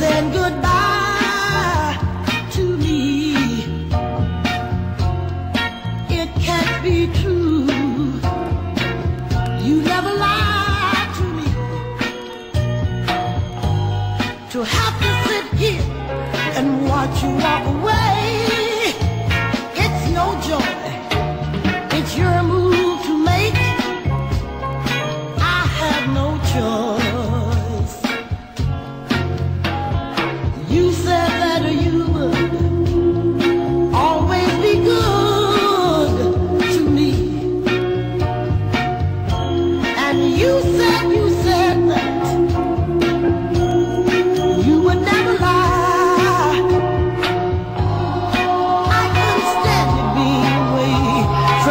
saying goodbye to me. It can't be true. You never lied to me. To have to sit here and watch you walk away,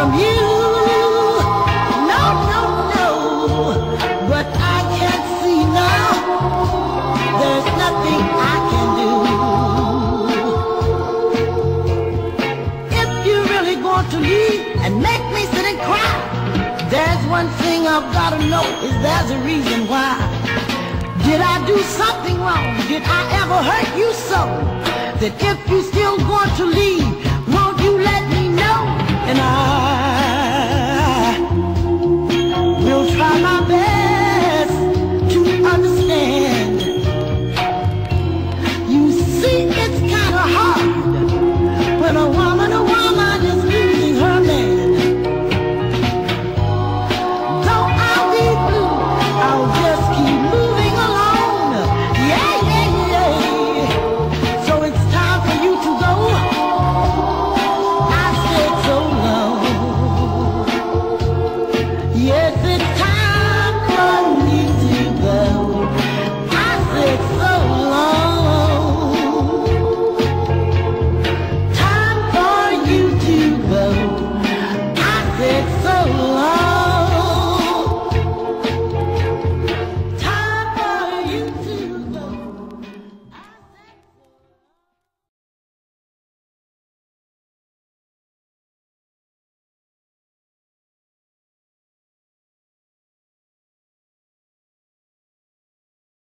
from you. No, no, no. But I can't see now. There's nothing I can do. If you're really to leave and make me sit and cry, there's one thing I've got to know is there's a reason why. Did I do something wrong? Did I ever hurt you so? That if you still going to leave, won't you let me know? And I Yes, it's time